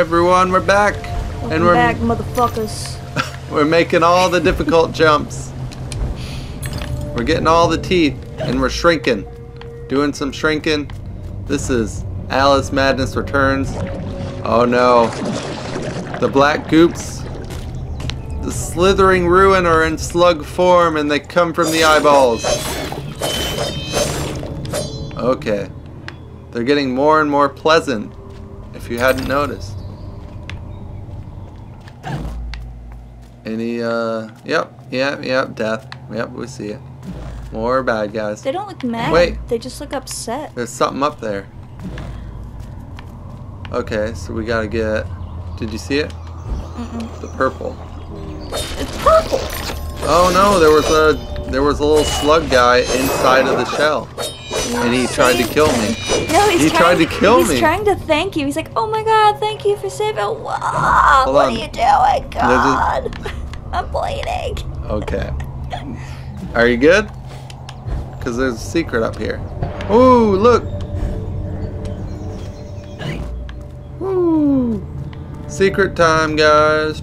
Everyone. We're back, Welcome and we're back, motherfuckers. we're making all the difficult jumps. We're getting all the teeth, and we're shrinking, doing some shrinking. This is Alice Madness Returns. Oh no, the black goops, the slithering ruin are in slug form, and they come from the eyeballs. Okay, they're getting more and more pleasant. If you hadn't noticed. Any, uh, yep, yep, yep, death. Yep, we see it. More bad guys. They don't look mad. Wait. They just look upset. There's something up there. Okay, so we gotta get, did you see it? Mm-mm. The purple. It's purple. Oh no, there was a, there was a little slug guy inside of the shell. And he tried to kill me. No, he's He trying, tried to kill he's me. He's trying to thank you. He's like, "Oh my God, thank you for saving." Whoa, Hold what on. are you doing, God? I'm bleeding. Okay. Are you good? Because there's a secret up here. Ooh, look! Ooh. Secret time, guys.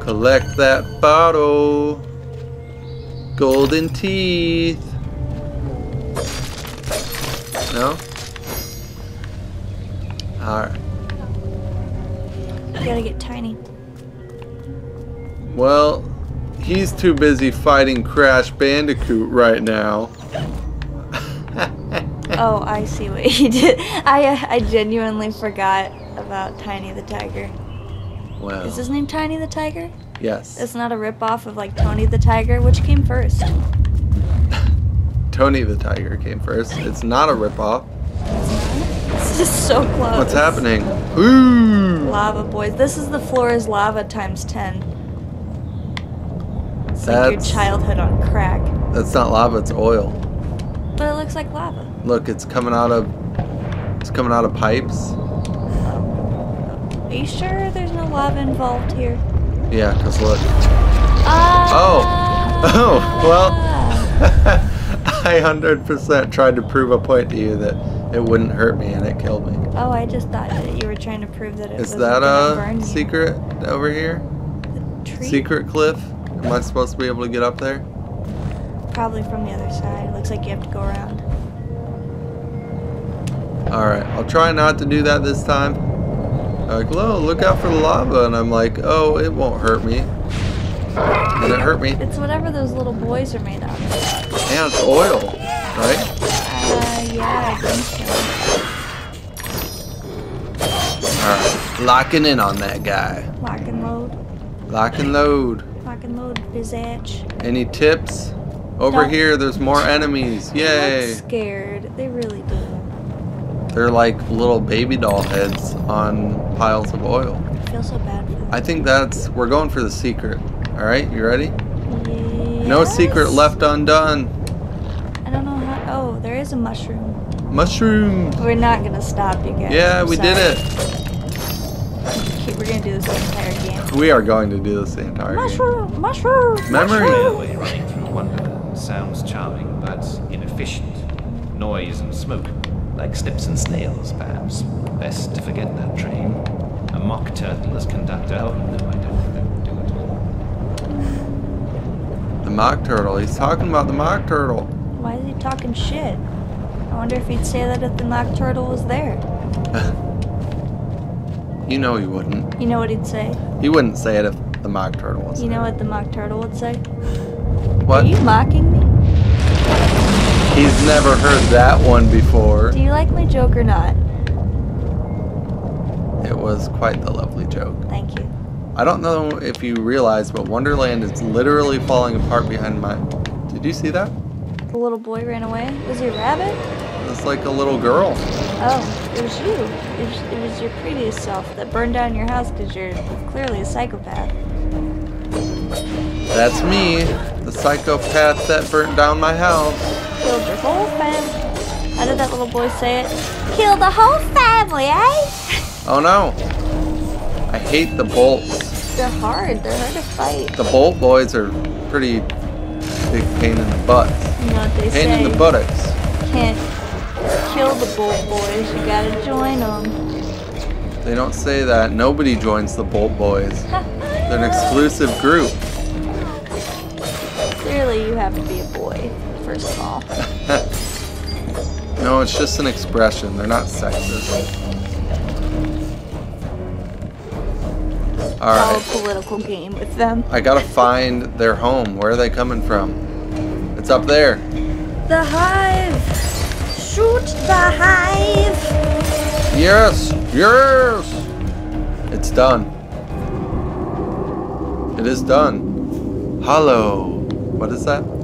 Collect that bottle. Golden teeth. No? Alright. You gotta get tiny. Well, he's too busy fighting Crash Bandicoot right now. Oh, I see what he did. I uh, I genuinely forgot about Tiny the Tiger. well, Is his name Tiny the Tiger? Yes. It's not a ripoff of like Tony the Tiger, which came first. Tony the Tiger came first. It's not a ripoff. It's just so close. What's happening? Ooh! Lava boys. This is the floor is lava times ten. It's like your childhood on crack. That's not lava, it's oil. But it looks like lava. Look, it's coming out of it's coming out of pipes. Are you sure there's no lava involved here? Yeah, cuz look. Ah! Oh, well. I 100% tried to prove a point to you that it wouldn't hurt me and it killed me. Oh, I just thought that you were trying to prove that it Is was that a secret over here? Tree? Secret cliff? Am I supposed to be able to get up there? Probably from the other side. Looks like you have to go around. Alright, I'll try not to do that this time. Like, whoa, look out for the lava. And I'm like, oh, it won't hurt me. And it hurt me. It's whatever those little boys are made out of. And it's oil, right? Uh, yeah, I think so. Alright, locking in on that guy. Lock and load. Lock and load. Lock and load, bizatch. Any tips? Over Don't- here, there's more enemies. Yay! look scared. They really. They're like little baby doll heads on piles of oil. I feel so bad for them. I think that's, we're going for the secret. Alright, you ready? Yes. No secret left undone. I don't know how. Oh, there is a mushroom. Mushroom. We're not gonna stop you guys. Yeah, I'm we did it. We're gonna do this entire game. We are going to do this the entire game. Mushroom, mushroom, Memory. Railway running through Wonderland sounds charming, but inefficient. Noise and smoke, like snips and snails, perhaps. Best to forget that train. A mock turtle as conductor. Oh, no, I don't think that would do it. The mock turtle. He's talking about the mock turtle. Why is he talking shit? I wonder if he'd say that if the mock turtle was there. You know he wouldn't. You know what he'd say? He wouldn't say it if the mock turtle was You know what the mock turtle would say? What? Are you mocking me? He's never heard that one before. Do you like my joke or not? It was quite the lovely joke. Thank you. I don't know if you realize, but Wonderland is literally falling apart behind my. Did you see that? The little boy ran away. Was he a rabbit? It's like a little girl. Oh, it was you. It was, it was your previous self that burned down your house because you're clearly a psychopath. That's me, the psychopath that burnt down my house. Killed your whole family. How did that little boy say it? Kill the whole family, eh? Oh no! I hate the bolts. They're hard. They're hard to fight. The bolt boys are pretty big pain in the butt. You know what they Pain say? in the buttocks. Can't kill the Bolt Boys. You gotta join them. They don't say that. Nobody joins the Bolt Boys. They're an exclusive group. Clearly, you have to be a boy, first of all. No, it's just an expression. They're not sexist. Follow a Alright. political game with them. I gotta find their home. Where are they coming from? It's up there. The Hive! Shoot the Hive! Yes! Yes! It's done. It is done. Hollow. What is that?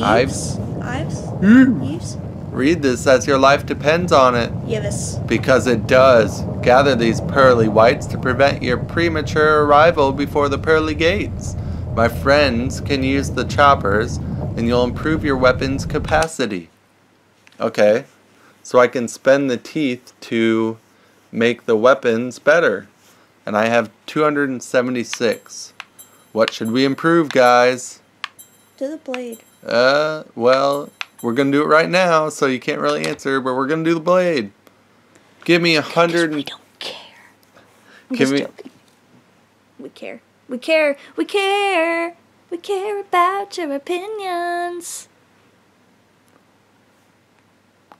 Hives? Ives? Hmm. Eves? Read this as your life depends on it. Yes. Because it does. Gather these pearly whites to prevent your premature arrival before the pearly gates. My friends can use the choppers, and you'll improve your weapon's capacity. Okay, so I can spend the teeth to make the weapons better. And I have 276. What should we improve, guys? To the blade. Uh, well, we're gonna do it right now, so you can't really answer, but we're gonna do the blade. Give me a hundred We don't care. I'm just we- joking. We care. We care. We care. We care about your opinions.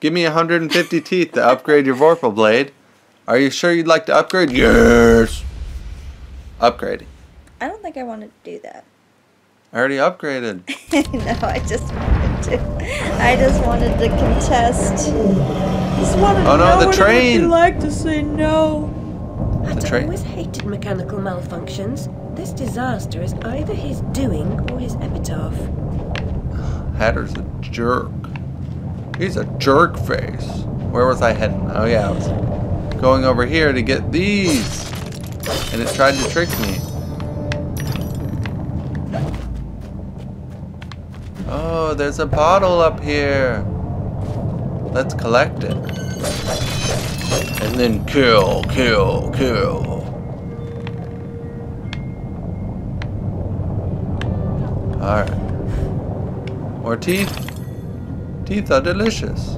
give me a hundred and fifty teeth to upgrade your Vorpal blade. Are you sure you'd like to upgrade? Yes. Upgrading. I don't think I want to do that. I already upgraded. no, I just wanted to. I just wanted to contest. Just wanted Oh, to no, know the what it would be like to say no. The I've train- always hated mechanical malfunctions. This disaster is either his doing or his epitaph. Hatter's a jerk. He's a jerk face. Where was I heading? Oh yeah, I was going over here to get these. And it tried to trick me. There's a bottle up here. Let's collect it. And then kill, kill, kill. Alright. More teeth? Teeth are delicious.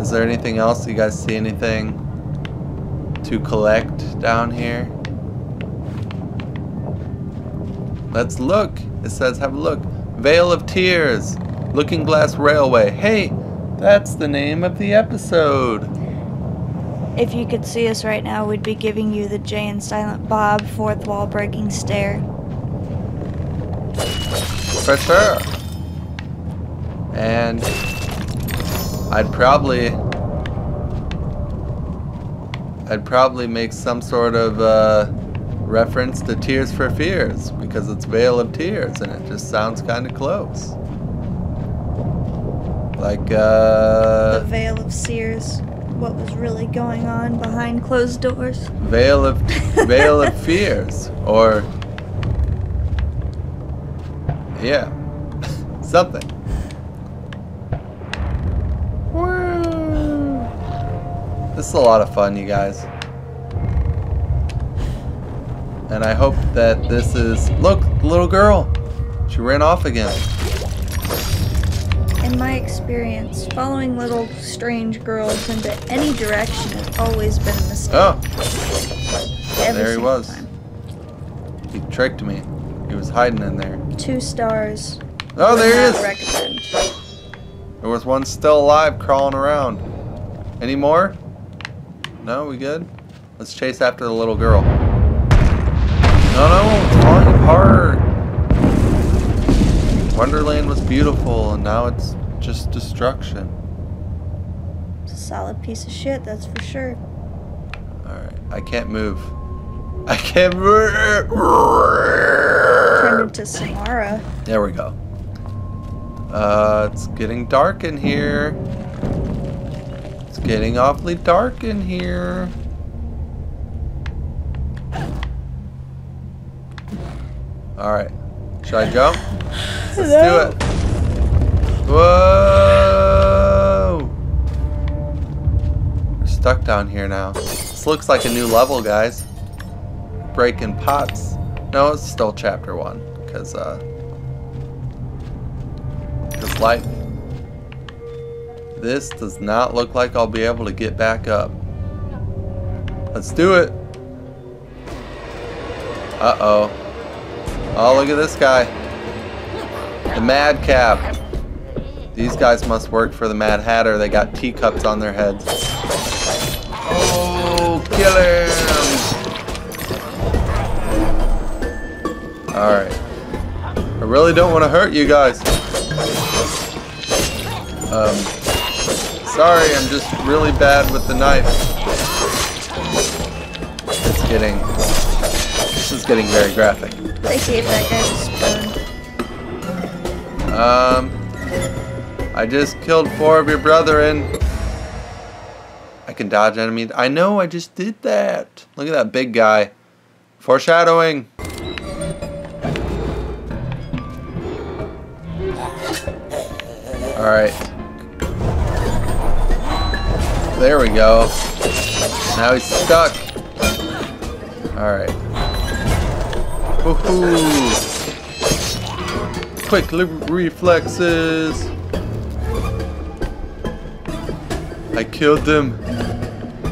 Is there anything else? You guys see anything to collect down here? Let's look. It says have a look. Vale of Tears. Looking Glass Railway. Hey, that's the name of the episode. If you could see us right now, we'd be giving you the Jay and Silent Bob fourth wall breaking stare. For sure. And I'd probably I'd probably make some sort of uh, reference to Tears for Fears because it's Vale of Tears and it just sounds kind of close. Like uh the Veil of Sears. What was really going on behind closed doors? Veil of Veil of Fears or yeah, something. This is a lot of fun, you guys. And I hope that this is look, the little girl. She ran off again. In my experience, following little strange girls into any direction has always been a mistake. Oh, Every there he was. time. he tricked me. He was hiding in there. Two stars. Oh, there he is. recommend. There was one still alive crawling around. Any more? No, we good? Let's chase after the little girl. No, no, falling apart. Wonderland was beautiful, and now it's just destruction. It's a solid piece of shit, that's for sure. Alright, I can't move. I can't move. Turned into Samara. There we go. Uh, it's getting dark in here. It's getting awfully dark in here. Alright. Should I jump? Let's do it. Whoa! We're stuck down here now. This looks like a new level, guys. Breaking pots. No, it's still chapter one. Because, uh, because life This does not look like I'll be able to get back up. Let's do it. Uh-oh. Oh, look at this guy. The Madcap. These guys must work for the Mad Hatter. They got teacups on their heads. Oh, kill him! Alright. I really don't want to hurt you guys. Um, sorry, I'm just really bad with the knife. It's getting, this is getting very graphic. They gave that guy a spoon. Um, I just killed four of your brethren. I can dodge enemies. I know, I just did that. Look at that big guy. Foreshadowing. Alright. There we go. Now he's stuck. Alright. Woohoo! Quick reflexes. I killed them.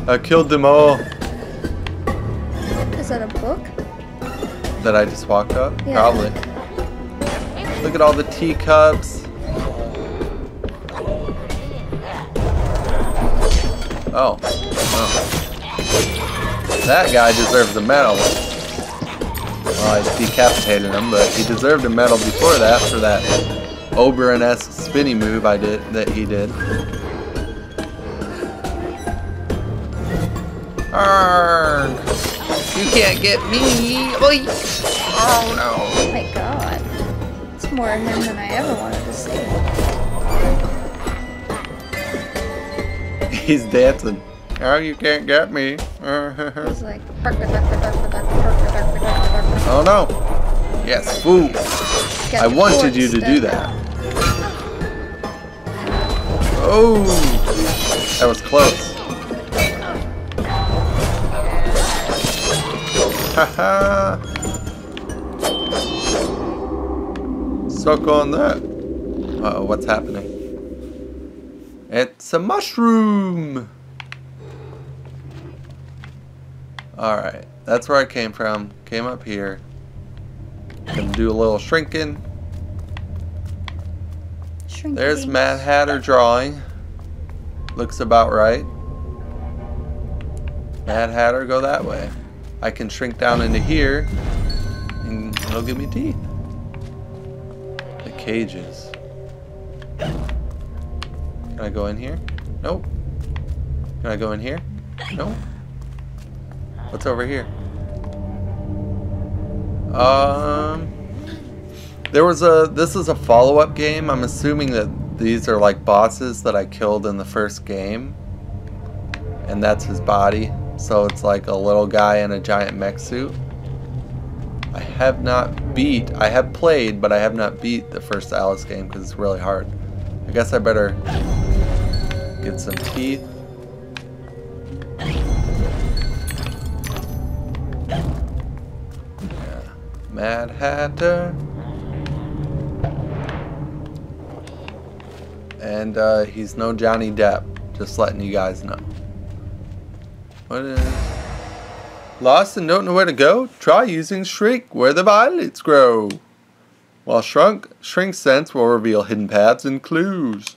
I killed them all. Is that a book? That I just walked up? Yeah. Probably. Look at all the teacups. Oh. oh. That guy deserves a medal. Well, I decapitated him, but he deserved a medal before that for that Oberon-esque spinny move I did that he did. Arrgh. You can't get me! Oi. Oh Oh my god. It's more of him than I ever wanted to see. He's dancing. Oh, you can't get me. He's like, oh no! Yes, fool! I wanted you to do that. Oh! That was close. Haha! Suck on that. Uh oh, what's happening? It's a mushroom! Alright, that's where I came from. Came up here. Gonna do a little shrinking. There's Mad Hatter drawing. Looks about right. Mad Hatter, go that way. I can shrink down into here, and it'll give me teeth. The cages. Can I go in here? Nope. Can I go in here? Nope. What's over here? Um, there was a. This is a follow-up game. I'm assuming that these are like bosses that I killed in the first game, and that's his body. So it's like a little guy in a giant mech suit. I have not beat. I have played, but I have not beat the first Alice game because it's really hard. I guess I better get some teeth. Mad Hatter. And uh, he's no Johnny Depp. Just letting you guys know. What is... Lost and don't know where to go? Try using Shriek, where the violets grow. While Shrunk, Shrink Sense will reveal hidden paths and clues.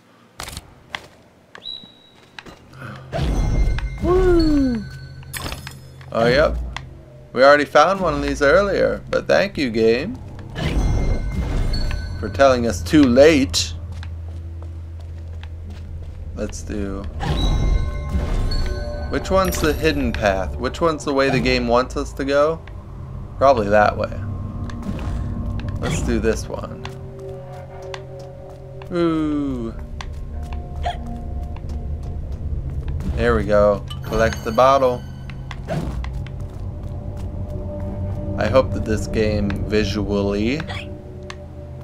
Woo! Oh, yep. We already found one of these earlier, but thank you, game, for telling us too late. Let's do... Which one's the hidden path? Which one's the way the game wants us to go? Probably that way. Let's do this one. Ooh. There we go. Collect the bottle. I hope that this game visually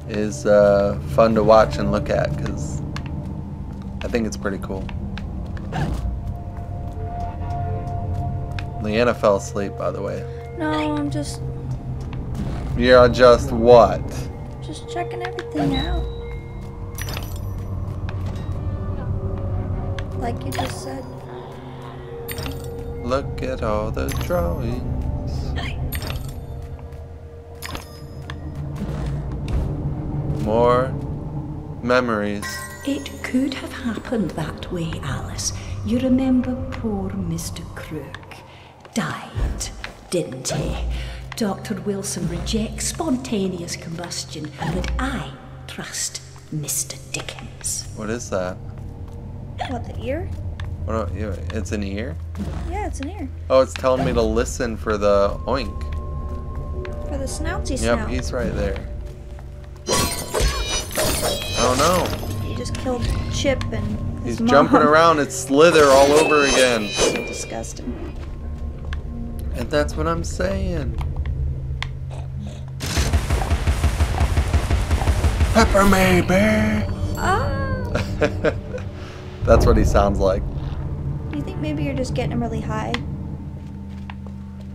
is uh, fun to watch and look at because I think it's pretty cool. Leanna fell asleep, by the way. No, I'm just You're just what? just checking everything out. Like you just said. Look at all the drawings. More memories. It could have happened that way, Alice. You remember poor Mr. Krook died, didn't he? Dr. Wilson rejects spontaneous combustion, but I trust Mr. Dickens. What is that? What, the ear? What? Uh, do- you- It's an ear. Yeah, it's an ear. Oh, it's telling me to listen for the oink. For the snoutsy Yep, snout. he's right there. Oh no, You just killed Chip and his he's mom. jumping around. It's Slither all over again. So disgusting. And that's what I'm saying. Pepper bear. Ah! That's what he sounds like. You think maybe you're just getting him really high?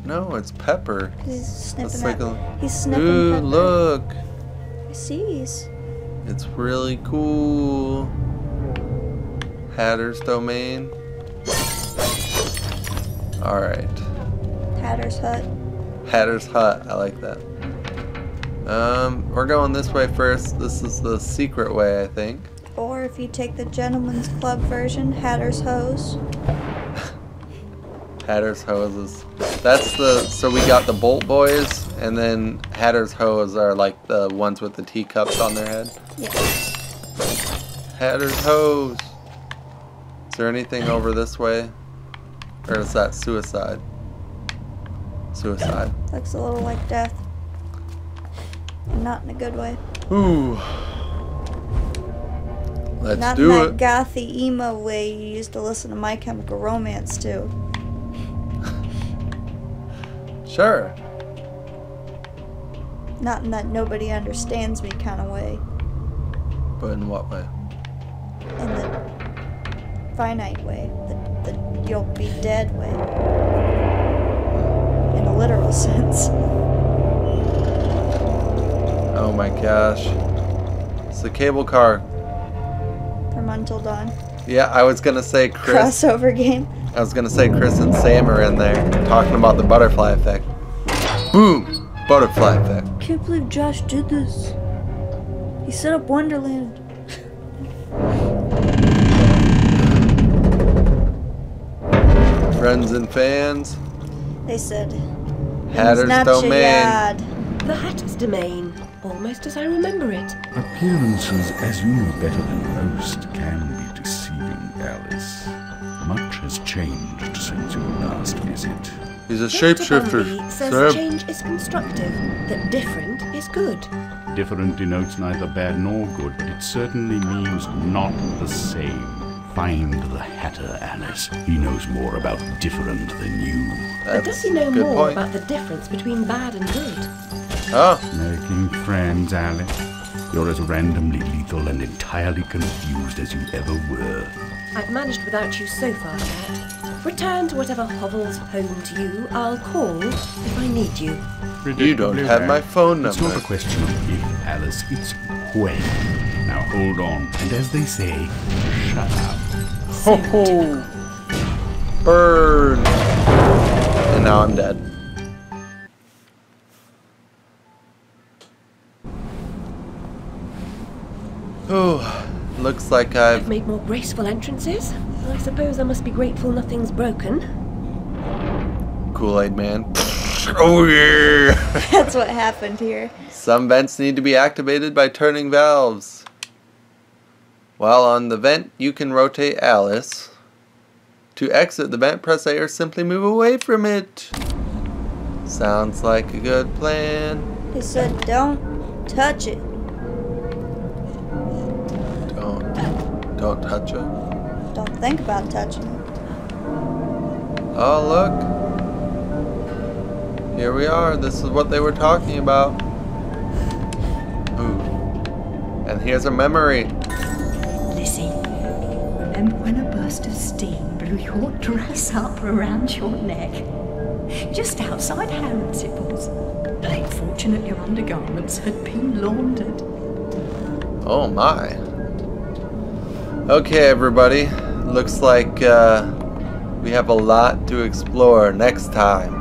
No, it's Pepper. he's sniffing like a- He's sniffing Ooh, pepper. look. He sees. It's really cool. Hatter's domain. Alright. Hatter's hut. Hatter's hut. I like that. Um, we're going this way first. This is the secret way, I think. Or if you take the gentleman's club version, Hatter's hose. Hatter's hoses. That's the so we got the Bolt Boys, and then Hatter's hose are like the ones with the teacups on their head. Yeah. Hatter's hose. Is there anything over this way, or is that suicide? Suicide. Looks a little like death. And not in a good way. Ooh. Let's not do it. that gothy emo way you used to listen to My Chemical Romance to. Sure. Not in that nobody understands me kind of way. But in what way? In the finite way. The, the you'll be dead way. In a literal sense. Oh my gosh. It's the cable car. From Until Dawn. Yeah, I was gonna say Chris. Crossover game. I was gonna say Chris and Sam are in there talking about the butterfly effect. Boom! Butterfly effect. I can't believe Josh did this. He set up Wonderland. Friends and fans. They said. Hatter's "It's domain. yard." The Hatter's domain, almost as I remember it. Appearances, as you know better than most, can be deceiving, Alice. Much has changed since your last visit. He's a Dr. shapeshifter. Bumby says Sam. change is constructive, that different is good. Different denotes neither bad nor good, but it certainly means not the same. Find the Hatter, Alice. He knows more about different than you. but does he know more point. about the difference between bad and good? Oh, Making friends, Alice. You're as randomly lethal and entirely confused as you ever were. I've managed without you so far, Cat. Return to whatever hovels home to you. I'll call if I need you. you don't have my rare. phone It's not a question of if, Alice, it's when. Now hold on, and as they say, shut up. Ho ho! Burn! And now I'm dead. Oh, looks like I've I've made more graceful entrances. I suppose I must be grateful nothing's broken. Kool-Aid Man. Oh yeah! That's what happened here. Some vents need to be activated by turning valves. While on the vent, you can rotate Alice. To exit the vent, press A or simply move away from it. Sounds like a good plan. They said don't touch it. Don't, don't touch it. Don't think about touching it. Oh, look. Here we are. This is what they were talking about. Ooh. And here's a memory. Lizzie, remember when a burst of steam blew your dress up around your neck? Just outside Harrods it was. Ain't fortunate your undergarments had been laundered. Oh my. Okay, everybody. looks like uh, we have a lot to explore next time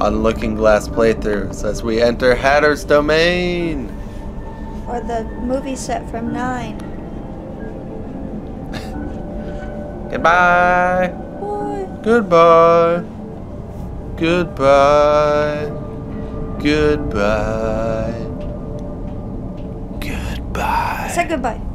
on Looking Glass playthroughs as we enter Hatter's Domain. Or the movie set from Nine. Goodbye. Boy. Goodbye. Goodbye. Goodbye. Goodbye. Say goodbye.